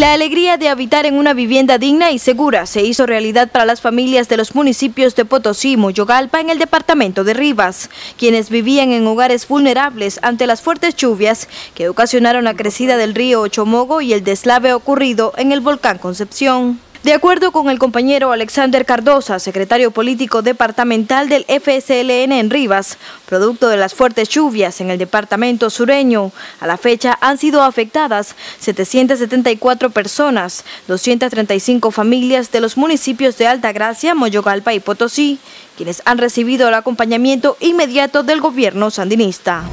La alegría de habitar en una vivienda digna y segura se hizo realidad para las familias de los municipios de Potosí y Moyogalpa en el departamento de Rivas, quienes vivían en hogares vulnerables ante las fuertes lluvias que ocasionaron la crecida del río Ochomogo y el deslave ocurrido en el volcán Concepción. De acuerdo con el compañero Alexander Cardosa, secretario político departamental del FSLN en Rivas, producto de las fuertes lluvias en el departamento sureño, a la fecha han sido afectadas 774 personas, 235 familias de los municipios de Altagracia, Moyogalpa y Potosí, quienes han recibido el acompañamiento inmediato del gobierno sandinista.